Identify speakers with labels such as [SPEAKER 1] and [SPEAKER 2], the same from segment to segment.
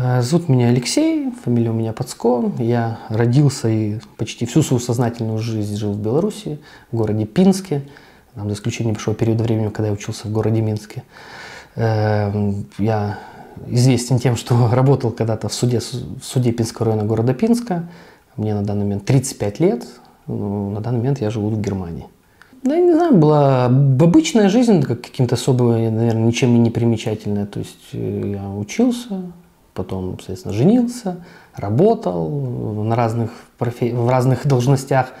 [SPEAKER 1] Э, зовут меня Алексей, фамилия у меня Подско. Я родился и почти всю свою сознательную жизнь жил в Беларуси, в городе Пинске. Там, за исключением небольшого периода времени, когда я учился в городе Минске. Э, я известен тем, что работал когда-то в суде, в суде Пинского района города Пинска. Мне на данный момент 35 лет. Ну, на данный момент я живу в Германии. Да, я не знаю, была обычная жизнь, как каким-то особо, наверное, ничем не примечательная. То есть э, я учился, потом, соответственно, женился, работал на разных профи... в разных должностях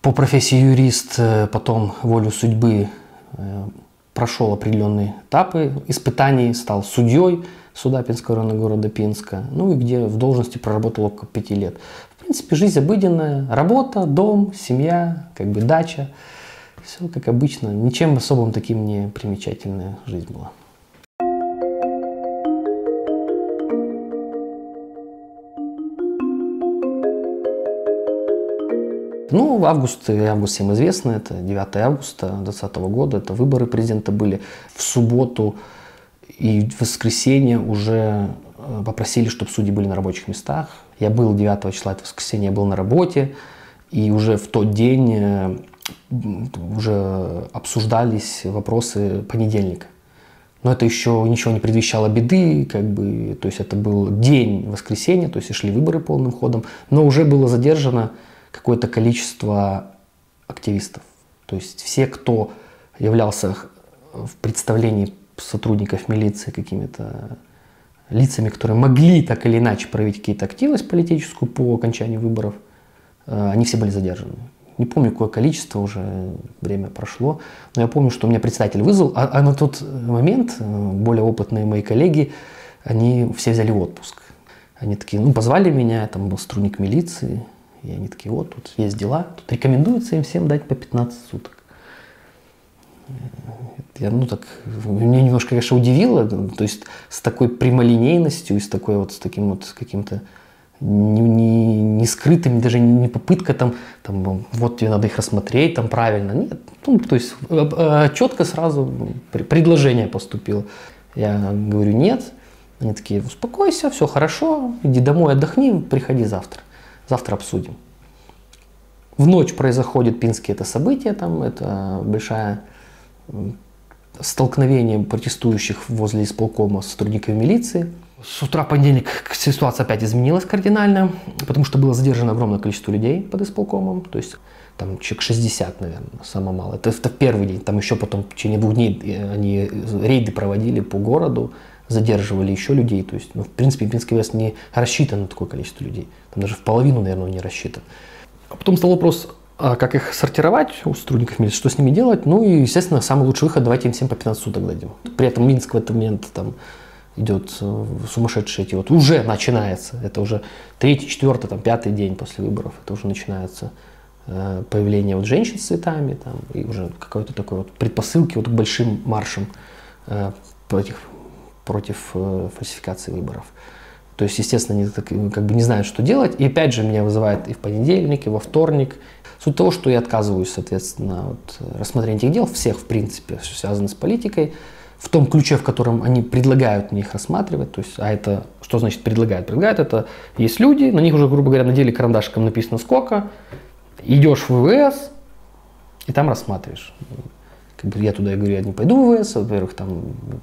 [SPEAKER 1] по профессии юрист, э, потом волю судьбы э, прошел определенные этапы испытаний, стал судьей суда Пинского района города Пинска, ну и где в должности проработал около пяти лет. В принципе, жизнь обыденная, работа, дом, семья, как бы дача. Все как обычно, ничем особым таким не примечательная жизнь была. Ну, август, август всем известно, это 9 августа 2020 года, это выборы президента были. В субботу и в воскресенье уже э, попросили, чтобы судьи были на рабочих местах. Я был 9 числа, это воскресенье, я был на работе, и уже в тот день э, уже обсуждались вопросы понедельника. Но это еще ничего не предвещало беды, как бы, то есть это был день воскресенья, то есть и шли выборы полным ходом, но уже было задержано какое-то количество активистов. То есть все, кто являлся в представлении сотрудников милиции какими-то лицами, которые могли так или иначе проявить какие-то активность политическую по окончанию выборов, э, они все были задержаны. Не помню, какое количество уже время прошло, но я помню, что меня председатель вызвал, а, а на тот момент э, более опытные мои коллеги, они все взяли отпуск. Они такие, ну, позвали меня, там был сотрудник милиции, и они такие, вот, тут есть дела, тут рекомендуется им всем дать по 15 суток. Я, ну, так, меня немножко, конечно, удивило, то есть с такой прямолинейностью и с такой вот, с таким вот каким-то не, не, не скрытым, даже не попытка там, там, вот тебе надо их рассмотреть, там правильно. Нет, ну, то есть э, четко сразу предложение поступило. Я говорю, нет. Они такие, успокойся, все хорошо, иди домой, отдохни, приходи завтра. Завтра обсудим. В ночь происходит Пинские это событие, там это большое столкновение протестующих возле исполкома с сотрудниками милиции. С утра понедельник ситуация опять изменилась кардинально, потому что было задержано огромное количество людей под исполкомом, то есть там человек 60, наверное, самое мало. Это, это первый день, там еще потом в течение двух дней э, они рейды проводили по городу, задерживали еще людей. То есть, ну, в принципе, Пинский вес не рассчитан на такое количество людей. Там даже в половину, наверное, он не рассчитан. А потом стал вопрос, а как их сортировать у сотрудников милиции, что с ними делать. Ну и, естественно, самый лучший выход, давайте им всем по 15 суток дадим. При этом Минск в этот момент там идет э, сумасшедшие эти вот, уже начинается, это уже третий, четвертый, там, пятый день после выборов, это уже начинается э, появление вот женщин с цветами, там, и уже какой-то такой вот предпосылки вот к большим маршам э, этих против э, фальсификации выборов. То есть, естественно, они так, как бы не знают, что делать. И опять же меня вызывает и в понедельник, и во вторник. Суть того, что я отказываюсь, соответственно, от рассмотрения этих дел, всех, в принципе, связанных с политикой, в том ключе, в котором они предлагают мне их рассматривать. То есть, а это, что значит предлагают? Предлагают это, есть люди, на них уже, грубо говоря, на деле карандашиком написано сколько, идешь в ВВС и там рассматриваешь как бы я туда я говорю, я не пойду в ВС, во-первых, там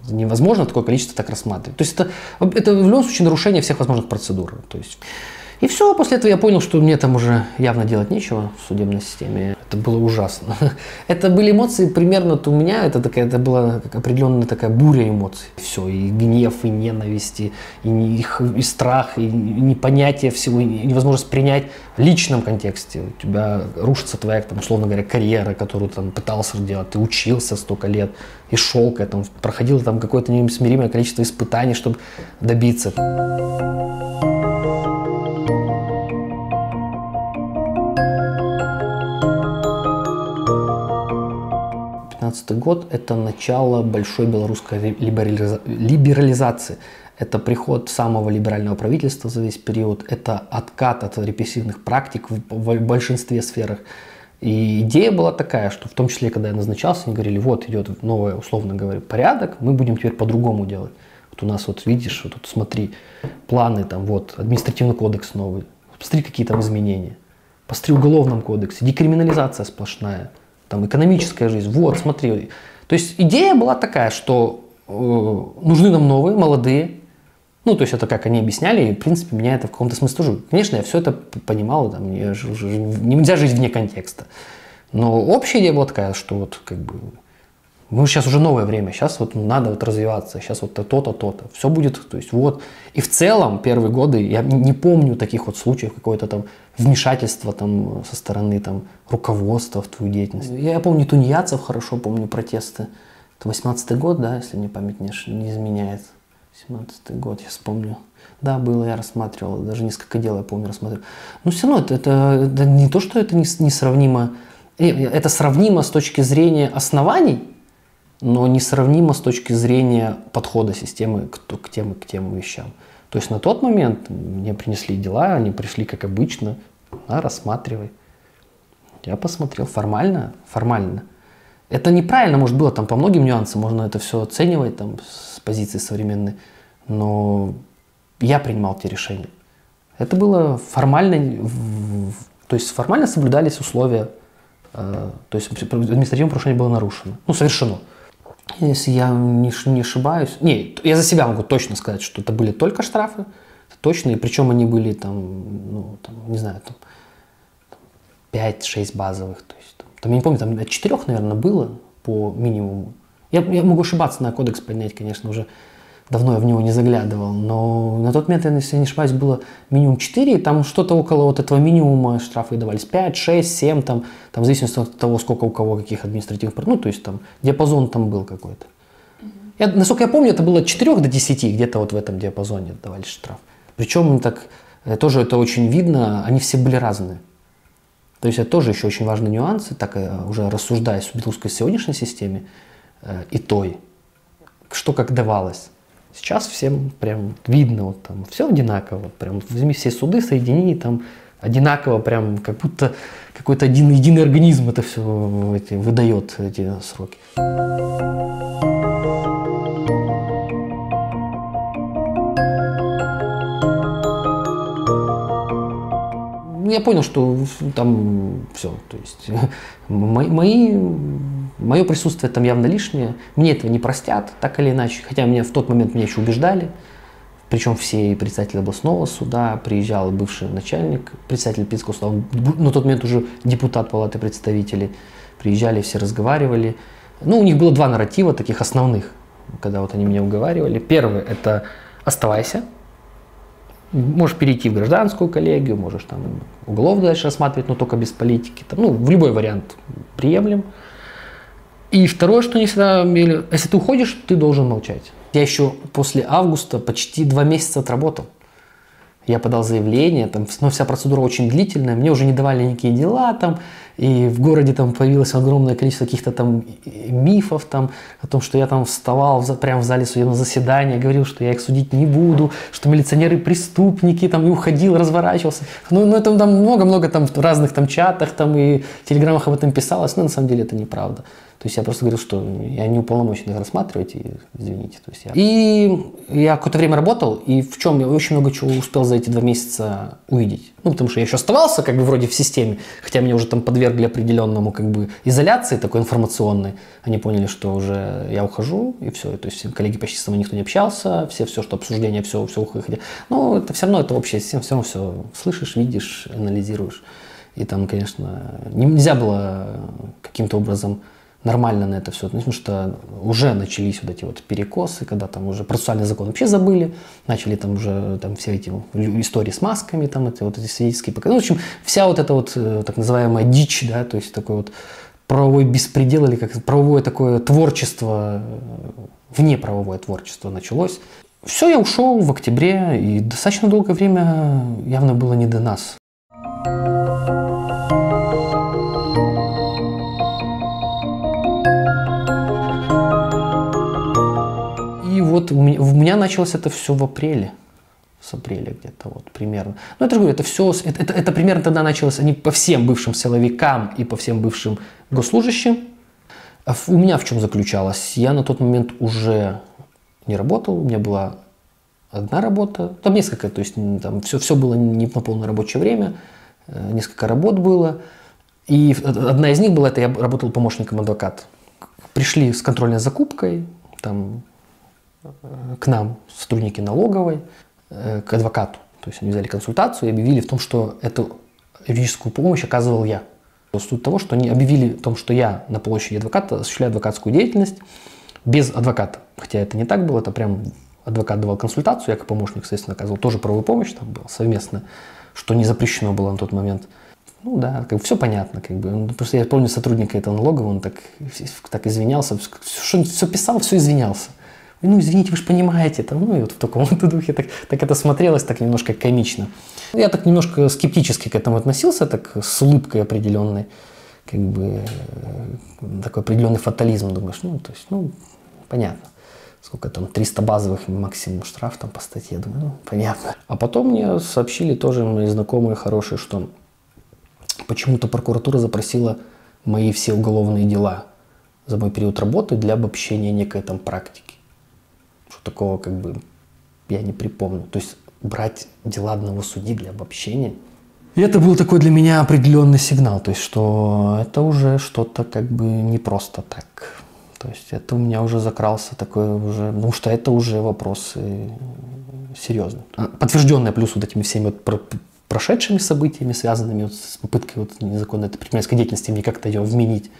[SPEAKER 1] невозможно такое количество так рассматривать. То есть это, это в любом случае нарушение всех возможных процедур. То есть и все, после этого я понял, что мне там уже явно делать нечего в судебной системе. Это было ужасно. Это были эмоции примерно у меня, это, такая, это была определенная такая буря эмоций. Все, и гнев, и ненависть, и, и, и страх, и непонятие всего, и невозможность принять в личном контексте. У тебя рушится твоя, там, условно говоря, карьера, которую там пытался делать, ты учился столько лет, и шел к этому, проходил там какое-то неизмеримое количество испытаний, чтобы добиться. 2015 год – это начало большой белорусской либерализации. Это приход самого либерального правительства за весь период, это откат от репрессивных практик в большинстве сферах. И идея была такая, что в том числе, когда я назначался, они говорили, вот идет новый, условно говоря, порядок, мы будем теперь по-другому делать. Вот у нас вот видишь, вот тут смотри, планы там, вот, административный кодекс новый. Посмотри, какие там изменения. Посмотри, уголовном кодексе, декриминализация сплошная, там экономическая жизнь. Вот, смотри. То есть идея была такая, что э, нужны нам новые, молодые, ну, то есть это как они объясняли, и, в принципе, меня это в каком-то смысле тоже... Конечно, я все это понимал, там, я ж, ж, нельзя жить вне контекста. Но общая идея была такая, что вот как бы мы сейчас уже новое время, сейчас вот надо вот развиваться, сейчас вот то-то, то-то, все будет, то есть вот. И в целом первые годы я не помню таких вот случаев какое-то там вмешательства там со стороны там руководства в твою деятельность. Я помню тунеядцев хорошо, помню протесты. Это 18 год, да, если мне память не, не изменяет. 17 год, я вспомню. Да, было, я рассматривал, даже несколько дел я помню рассматривал. Но все равно это, это, это не то, что это несравнимо, э, это сравнимо с точки зрения оснований, но несравнимо с точки зрения подхода системы к, к, тем, к тем вещам. То есть на тот момент мне принесли дела, они пришли как обычно, на, рассматривай. Я посмотрел формально, формально. Это неправильно, может, было там по многим нюансам, можно это все оценивать там с позиции современной, но я принимал те решения. Это было формально, то есть формально соблюдались условия, э, то есть административное нарушение было нарушено, ну, совершено. Если я не, не ошибаюсь, не, я за себя могу точно сказать, что это были только штрафы, точно, и причем они были там, ну, там, не знаю, там, 5-6 базовых, то есть там, там, я не помню, там от 4, наверное, было по минимуму. Я, я могу ошибаться на кодекс поднять, конечно, уже давно я в него не заглядывал, но на тот момент, если я не ошибаюсь, было минимум 4, и там что-то около вот этого минимума штрафы давались 5, 6, 7, там, там в зависимости от того, сколько у кого каких административных, ну, то есть там диапазон там был какой-то. Я, насколько я помню, это было от 4 до 10, где-то вот в этом диапазоне давались штраф. Причем так, э, тоже это очень видно, они все были разные. То есть это тоже еще очень важный нюанс, так э, уже рассуждая о белорусской сегодняшней системе э, и той, что как давалось. Сейчас всем прям видно, вот там все одинаково, прям возьми все суды, соедини, там одинаково, прям как будто какой-то один единый организм это все эти, выдает эти сроки. Я понял, что там все, то есть мои, мое присутствие там явно лишнее, мне этого не простят, так или иначе, хотя меня в тот момент меня еще убеждали, причем все и председатель областного суда, приезжал бывший начальник, председатель Пинского суда, на тот момент уже депутат палаты представителей, приезжали, все разговаривали. Ну, у них было два нарратива таких основных, когда вот они меня уговаривали. Первый – это «оставайся», Можешь перейти в гражданскую коллегию, можешь там уголовно дальше рассматривать, но только без политики. Там, ну, в любой вариант приемлем. И второе, что они всегда имели, если ты уходишь, ты должен молчать. Я еще после августа почти два месяца отработал. Я подал заявление, там, но вся процедура очень длительная, мне уже не давали никакие дела, там, и в городе там появилось огромное количество каких-то там мифов там, о том, что я там вставал в, прямо в зале судебного заседания, говорил, что я их судить не буду, что милиционеры преступники, там, и уходил, разворачивался. Ну, ну это там много-много там в разных там чатах там и телеграммах об этом писалось, но на самом деле это неправда. То есть я просто говорил, что я не уполномочен их рассматривать, и, извините. То есть я... И я какое-то время работал, и в чем я очень много чего успел за эти два месяца увидеть. Ну, потому что я еще оставался как бы вроде в системе, хотя меня уже там подвергли определенному как бы изоляции такой информационной. Они поняли, что уже я ухожу, и все. То есть коллеги почти со мной никто не общался, все, все, что обсуждение, все, все уходили. Но это все равно, это общее система, все равно все слышишь, видишь, анализируешь. И там, конечно, нельзя было каким-то образом нормально на это все относиться, потому что уже начались вот эти вот перекосы, когда там уже процессуальный закон вообще забыли, начали там уже там все эти истории с масками, там это вот эти свидетельские показания. Ну, в общем, вся вот эта вот э, так называемая дичь, да, то есть такой вот правовой беспредел или как правовое такое творчество, э, вне правовое творчество началось. Все, я ушел в октябре, и достаточно долгое время явно было не до нас. Вот у меня, у меня началось это все в апреле. С апреля где-то вот примерно. Ну, это же говорю, это все, это, это, это примерно тогда началось, они по всем бывшим силовикам и по всем бывшим госслужащим. А у меня в чем заключалось? Я на тот момент уже не работал, у меня была одна работа, там несколько, то есть там все, все было не на полное рабочее время, э, несколько работ было. И одна из них была, это я работал помощником адвоката. Пришли с контрольной закупкой, там, э, к нам сотрудники налоговой, э, к адвокату. То есть они взяли консультацию и объявили в том, что эту юридическую помощь оказывал я. Суть того, что они объявили о том, что я на площади адвоката осуществляю адвокатскую деятельность без адвоката. Хотя это не так было, это прям адвокат давал консультацию, я как помощник, естественно, оказывал тоже правовую помощь, там было совместно, что не запрещено было на тот момент. Ну да, как бы все понятно, как бы. Просто я помню сотрудника этого налогового, он так, так извинялся, все, все писал, все извинялся. Ну, извините, вы же понимаете, там, ну, и вот в таком вот духе так, так это смотрелось так немножко комично. Я так немножко скептически к этому относился, так с улыбкой определенной, как бы э, такой определенный фатализм, думаешь, ну, то есть, ну, понятно сколько там, 300 базовых максимум штраф там по статье. Думаю, ну, понятно. А потом мне сообщили тоже мои знакомые хорошие, что почему-то прокуратура запросила мои все уголовные дела за мой период работы для обобщения некой там практики. Такого как бы я не припомню. То есть брать дела одного судьи для обобщения. И это был такой для меня определенный сигнал, то есть что это уже что-то как бы не просто так. То есть это у меня уже закрался такой уже, потому что это уже вопросы серьезные. А Подтвержденные плюс вот этими всеми вот прошедшими событиями, связанными вот с попыткой вот незаконной предпринимательской деятельности, мне как-то ее вменить,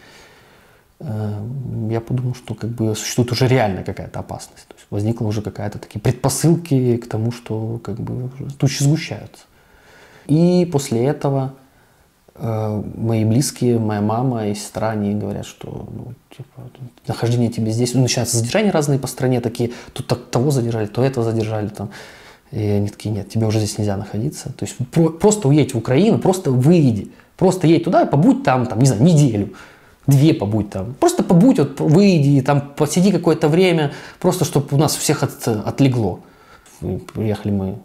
[SPEAKER 1] я подумал, что как бы существует уже реально какая-то опасность. То есть возникла уже какая-то такие предпосылки к тому, что как бы тучи сгущаются. И после этого Э, мои близкие, моя мама и сестра, они говорят, что ну, типа, нахождение тебе здесь, ну, начинаются задержания разные по стране, такие, тут так, того задержали, то этого задержали, там. И они такие, нет, тебе уже здесь нельзя находиться. То есть про, просто уедь в Украину, просто выйди, просто едь туда и побудь там, там, не знаю, неделю, две побудь там. Просто побудь, вот, выйди, там, посиди какое-то время, просто чтобы у нас всех от, отлегло. Приехали мы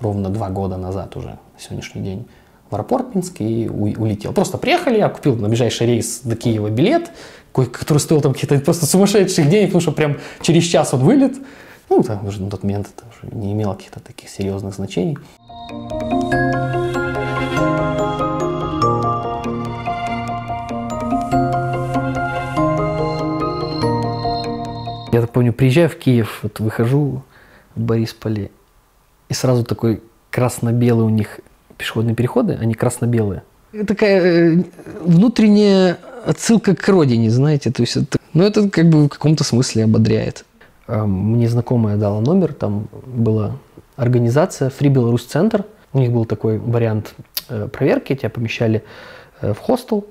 [SPEAKER 1] ровно два года назад уже, на сегодняшний день в аэропорт Минск и улетел. Просто приехали, я купил на ближайший рейс до Киева билет, который стоил там какие-то просто сумасшедших денег, потому что прям через час он вылет. Ну, там уже на тот момент это уже не имело каких-то таких серьезных значений. Помню, приезжаю в Киев, вот выхожу в Борисполе, и сразу такой красно-белый у них пешеходные переходы, они красно-белые. Такая э, внутренняя отсылка к родине, знаете, то есть это, ну это как бы в каком-то смысле ободряет. А, мне знакомая дала номер, там была организация Free Belarus Center, у них был такой вариант э, проверки, тебя помещали э, в хостел,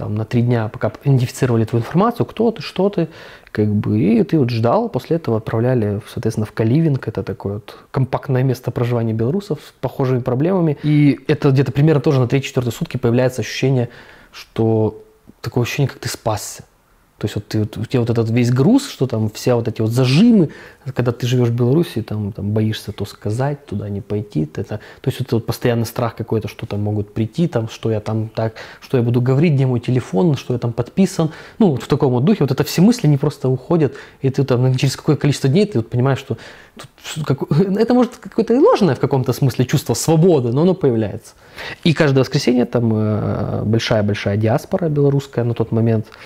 [SPEAKER 1] там на три дня, пока идентифицировали твою информацию, кто ты, что ты, как бы, и ты вот ждал, после этого отправляли, соответственно, в Каливинг, это такое вот компактное место проживания белорусов с похожими проблемами, и это где-то примерно тоже на 3-4 сутки появляется ощущение, что такое ощущение, как ты спасся. То есть вот, ты, вот у тебя вот этот весь груз, что там все вот эти вот зажимы, когда ты живешь в Беларуси, там, там боишься то сказать, туда не пойти. Это, то есть это вот постоянный страх какой-то, что там могут прийти, там, что я там так, что я буду говорить, где мой телефон, что я там подписан. Ну, вот в таком вот духе вот это все мысли, не просто уходят, и ты там через какое количество дней ты вот понимаешь, что тут, как, это может какое-то ложное в каком-то смысле чувство свободы, но оно появляется. И каждое воскресенье там э, большая-большая диаспора белорусская на тот момент –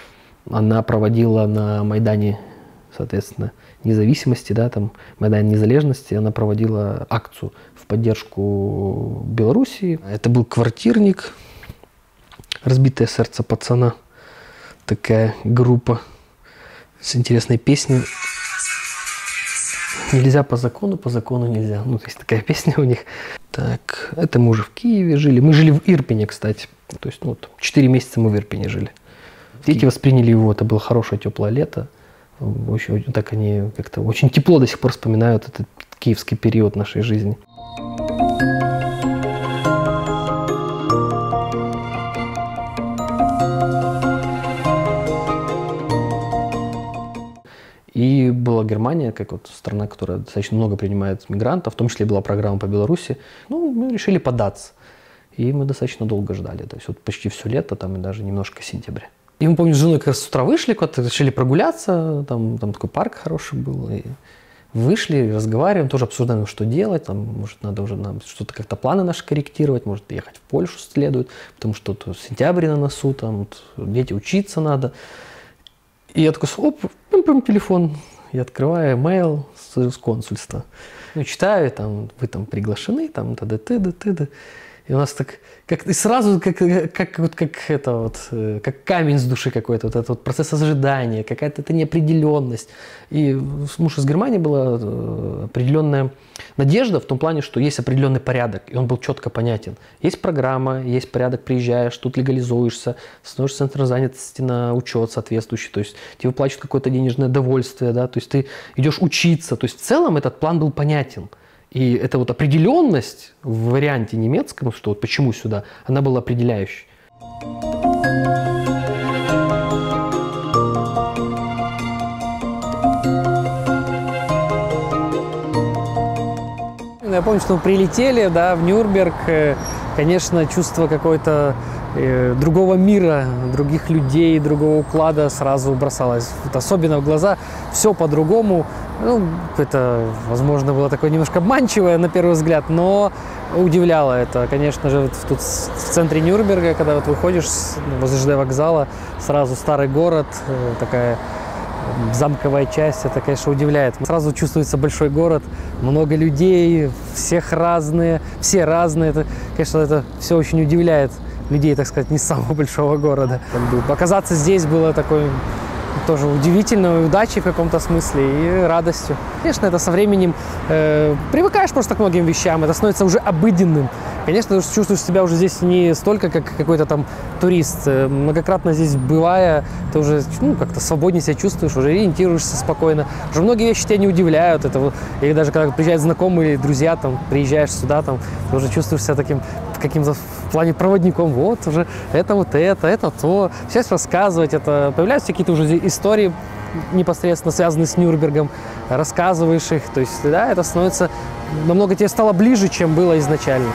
[SPEAKER 1] она проводила на Майдане, соответственно, независимости, да, там, Майдан незалежности, она проводила акцию в поддержку Белоруссии. Это был квартирник, разбитое сердце пацана, такая группа с интересной песней. Нельзя по закону, по закону нельзя. Ну, то есть такая песня у них. Так, это мы уже в Киеве жили. Мы жили в Ирпене, кстати. То есть, ну, вот, 4 месяца мы в Ирпене жили. Дети восприняли его, это было хорошее теплое лето. Очень, так они как-то очень тепло до сих пор вспоминают этот киевский период нашей жизни. И была Германия, как вот страна, которая достаточно много принимает мигрантов, в том числе была программа по Беларуси. Ну, мы решили податься. И мы достаточно долго ждали. То есть вот почти все лето, там и даже немножко сентября. И мы, помню, с женой как раз с утра вышли, куда-то решили прогуляться, там, там такой парк хороший был, и Вышли, разговариваем, тоже обсуждаем, что делать, там, может, надо уже нам что-то как-то планы наши корректировать, может, ехать в Польшу следует, потому что тут сентябрь на носу, там, вот, дети учиться надо. И я такой, оп, пым -пым, телефон, я открываю mail с, с консульства. Ну, читаю, там, вы там приглашены, там, т.д. т.д. т.д. И у нас так, как и сразу, как, как, вот, как это вот, э, как камень с души какой-то, вот этот вот процесс ожидания, какая-то эта неопределенность. И муж из Германии была э, определенная надежда в том плане, что есть определенный порядок, и он был четко понятен. Есть программа, есть порядок, приезжаешь, тут легализуешься, становишься центром занятости на учет соответствующий, то есть тебе выплачивают какое-то денежное довольствие, да, то есть ты идешь учиться, то есть в целом этот план был понятен. И эта вот определенность в варианте немецком, что вот почему сюда, она была определяющей.
[SPEAKER 2] Я помню, что мы прилетели да, в Нюрнберг, э, конечно, чувство какой-то другого мира, других людей, другого уклада сразу бросалось. Вот особенно в глаза все по-другому. Ну, это, возможно, было такое немножко обманчивое на первый взгляд, но удивляло это. Конечно же, вот тут в центре Нюрнберга, когда вот выходишь возле ЖД вокзала, сразу старый город, э, такая замковая часть, это, конечно, удивляет. Сразу чувствуется большой город, много людей, всех разные, все разные. Это, конечно, это все очень удивляет людей, так сказать, не самого большого города. Оказаться здесь было такой тоже удивительной удачей в каком-то смысле и радостью. Конечно, это со временем э, привыкаешь просто к многим вещам, это становится уже обыденным. Конечно, ты чувствуешь себя уже здесь не столько, как какой-то там турист. Э, многократно здесь бывая, ты уже ну, как-то свободнее себя чувствуешь, уже ориентируешься спокойно. Уже многие вещи тебя не удивляют. Это, или даже когда приезжают знакомые, друзья, там, приезжаешь сюда, там, ты уже чувствуешь себя таким каким-то плане проводником. Вот уже это вот это, это то. Сейчас рассказывать, это появляются какие-то уже истории непосредственно связанные с Нюрнбергом, рассказываешь их. То есть, да, это становится намного тебе стало ближе, чем было изначально.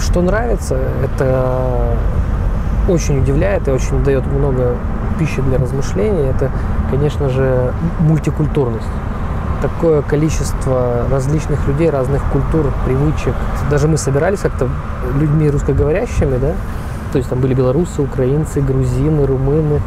[SPEAKER 2] Что нравится, это очень удивляет и очень дает много пищи для размышлений. Это, конечно же, мультикультурность такое количество различных людей, разных культур, привычек. Даже мы собирались как-то людьми русскоговорящими, да, то есть там были белорусы, украинцы, грузины, румыны.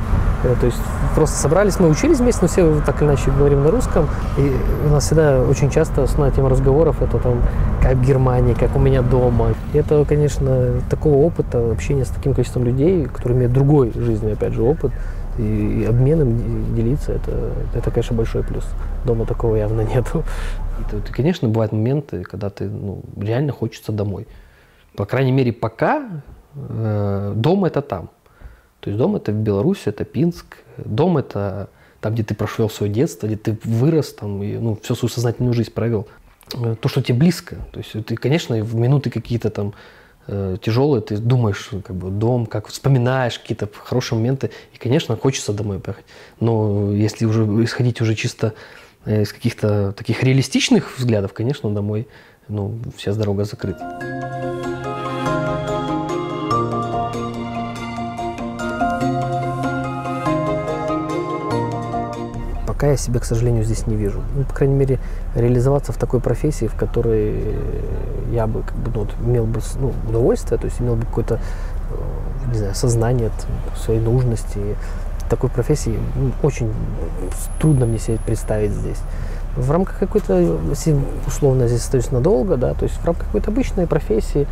[SPEAKER 2] Э, то есть просто собрались, мы учились вместе, но все так или иначе говорим на русском. И у нас всегда очень часто основная тема разговоров это там как в Германии, как у меня дома. И это, конечно, такого опыта, общения с таким количеством людей, которые имеют другой жизненный, опять же, опыт, и, и обменом делиться, это, это, конечно, большой плюс. Дома такого явно нету. И, и, конечно, бывают моменты, когда ты ну, реально хочется домой. По крайней мере, пока э, дом это там. То есть дом это в Беларуси, это Пинск. Дом это там, где ты прошел свое детство, где ты вырос, там, и, ну, всю свою сознательную жизнь провел. Э, то, что тебе близко. То есть ты, конечно, в минуты какие-то там э, тяжелые, ты думаешь, как бы, дом, как вспоминаешь какие-то хорошие моменты, и, конечно, хочется домой поехать. Но если уже исходить уже чисто из каких-то таких реалистичных взглядов, конечно, домой, ну, вся дорога закрыта. пока я себя, к сожалению, здесь не вижу. Ну, по крайней мере, реализоваться в такой профессии, в которой я бы, как бы, ну, вот, имел бы ну, удовольствие, то есть имел бы какое-то, э, не знаю, сознание своей нужности. Такой профессии ну, очень трудно мне себе представить здесь. В рамках какой-то, условно здесь остаюсь надолго, да, то есть в рамках какой-то обычной профессии,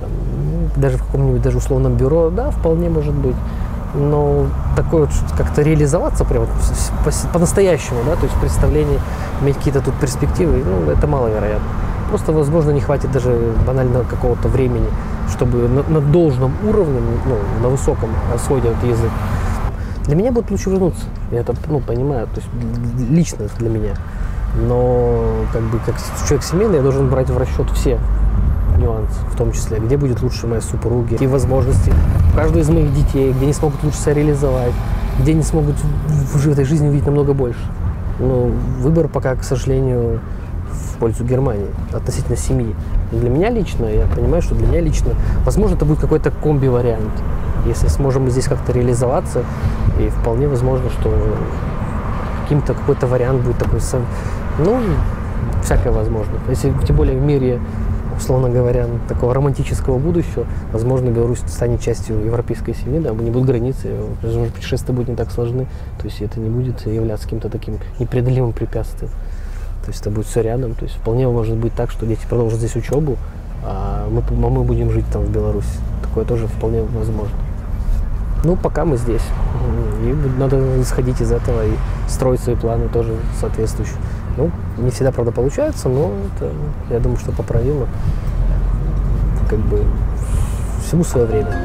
[SPEAKER 2] ну, даже в каком-нибудь даже условном бюро, да, вполне может быть но такое вот как-то реализоваться прям по-настоящему, да, то есть представление, иметь какие-то тут перспективы, ну, это маловероятно. Просто, возможно, не хватит даже банально какого-то времени, чтобы на, на должном уровне, ну, на высоком освоить этот язык. Для меня будет лучше вернуться, я это ну, понимаю, то есть лично для меня. Но как бы как человек семейный я должен брать в расчет все нюанс, в том числе, где будет лучше моя супруги, какие возможности у каждого из моих детей, где они смогут лучше себя реализовать, где они смогут в этой жизни увидеть намного больше. Но выбор пока, к сожалению, в пользу Германии относительно семьи. Для меня лично, я понимаю, что для меня лично, возможно, это будет какой-то комби-вариант. Если сможем здесь как-то реализоваться, и вполне возможно, что каким-то какой-то вариант будет такой
[SPEAKER 1] Ну, всякое возможно. Если, тем более в мире, условно говоря, такого романтического будущего, возможно, Беларусь станет частью европейской семьи, да, не будут границы, путешествия будут не так сложны, то есть это не будет являться каким-то таким непреодолимым препятствием. То есть это будет все рядом. То есть вполне может быть так, что дети продолжат здесь учебу, а мы, мы будем жить там в Беларуси. Такое тоже вполне возможно. Ну, пока мы здесь. И надо исходить из этого и строить свои планы тоже соответствующие. Ну, не всегда, правда, получается, но это, я думаю, что поправимо. Как бы всему свое время.